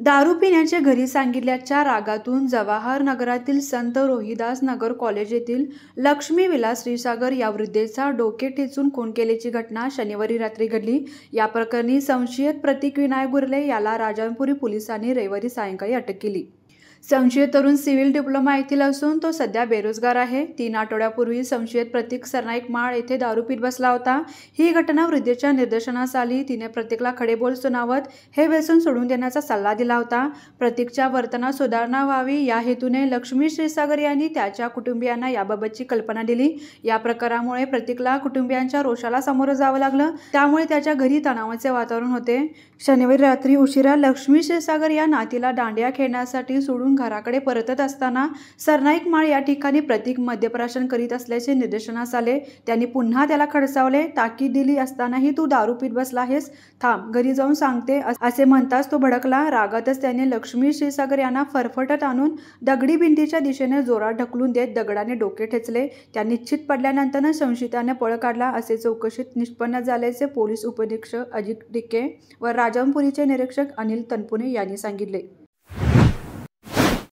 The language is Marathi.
दारू पिण्याचे घरी सांगितल्याच्या रागातून जवाहर नगरातील संत रोहिदास नगर कॉलेज येथील लक्ष्मी विलास श्रीसागर या वृद्धेचा डोके ठेचून खून केल्याची घटना शनिवारी रात्री घडली. या प्रकरणी संशयित प्रतीक विनायक गुरले याला राजापुरी पोलिसांनी रविवारी सायंकाळी अटक केली. संशयित तरुण सिव्हिल डिप्लोमा येथील असून तो सध्या बेरोजगार आहे. तीन आठवड्यापूर्वी संशयित प्रतीक सरनाईक माळ येथे दारू पीत बसला होता. ही घटना वृद्धेच्या निदर्शनास आली. तिने प्रतीकला खडेबोल सुनावत हे व्यसन सोडून देण्याचा सल्ला दिला होता. प्रतीकच्या वर्तनात सुधारणा व्हावी या हेतूने लक्ष्मी श्रीसागर यांनी त्याच्या कुटुंबियांना याबाबतची कल्पना दिली. या प्रकारामुळे प्रतीकला कुटुंबियांच्या रोषाला सामोरं जावं लागलं. त्यामुळे त्याच्या घरी तणावाचे वातावरण होते. शनिवारी रात्री उशिरा लक्ष्मी श्रीसागर या नातीला दांडिया खेळण्यासाठी सोडून घराकडे परतत असताना सरनाईक माळ या ठिकाणी प्रतीक मद्यप्राशन करीत असल्याचे निदर्शनास आले. त्यांनी पुन्हा त्याला खडसावले. ताकीद दिली असतानाही तू दारू पीत बसला आहेस. थांब घरी जाऊन सांगते. असे म्हणताच तो भडकला. रागातच त्याने लक्ष्मी क्षीरसागर यांना फरफटत आणून दगडी भिंतीच्या दिशेने जोरात ढकलून देत दगडाने डोके ठेचले. त्या निश्चित पडल्यानंतर संशयिताने पळ काढला. असे चौकशीत निष्पन्न झाल्याचे पोलीस उपनिरीक्षक अजित डिके व राजामपुरीचे निरीक्षक अनिल तनपुणे यांनी सांगितले.